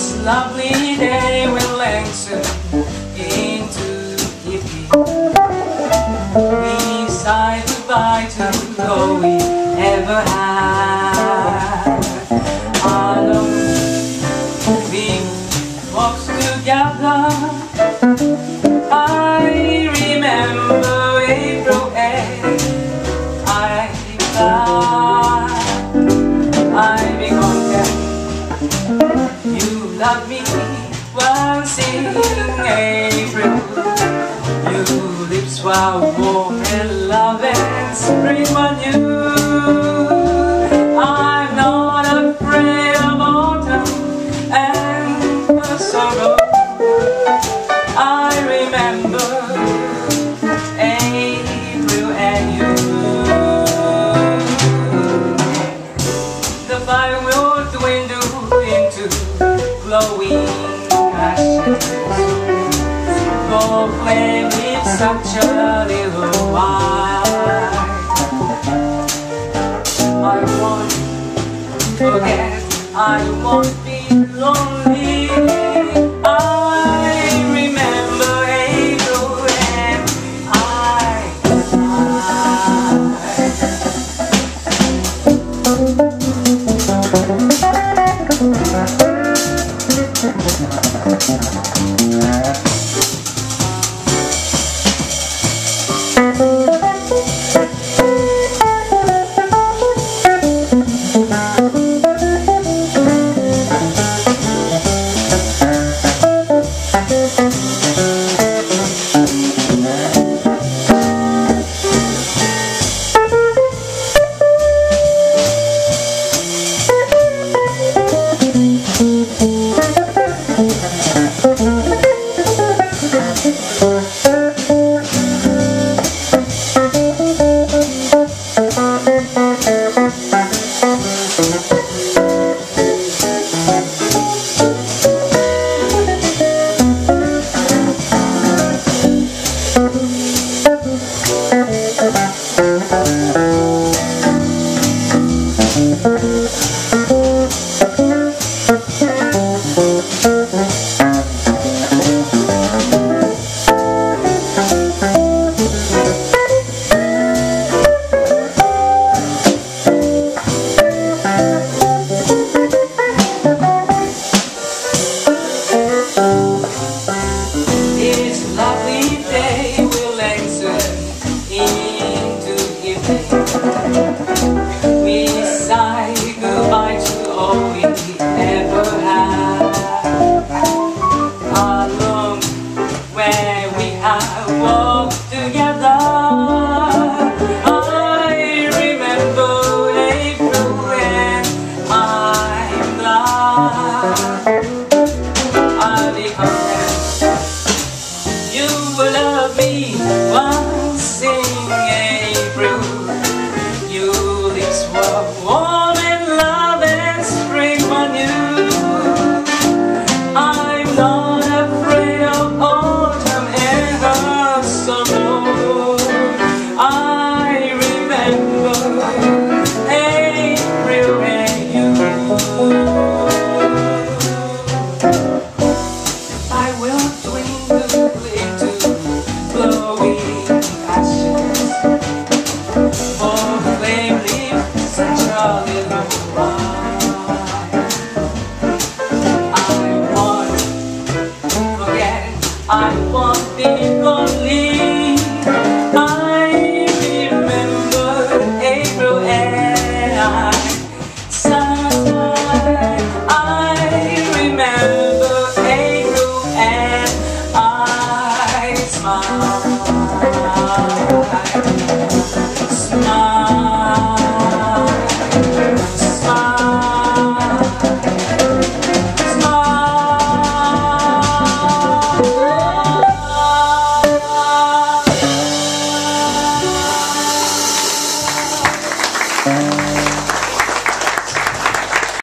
this lovely day will lengthen into hippie. We decide goodbye to all we ever had. We walked together. I remember April 8th. I declare. I become you love me once in April. Your lips were warm and love and spring on you. I'm not afraid of autumn and the sorrow. Glowing ashes. Go flame with such a little while. I won't forget, I won't This will love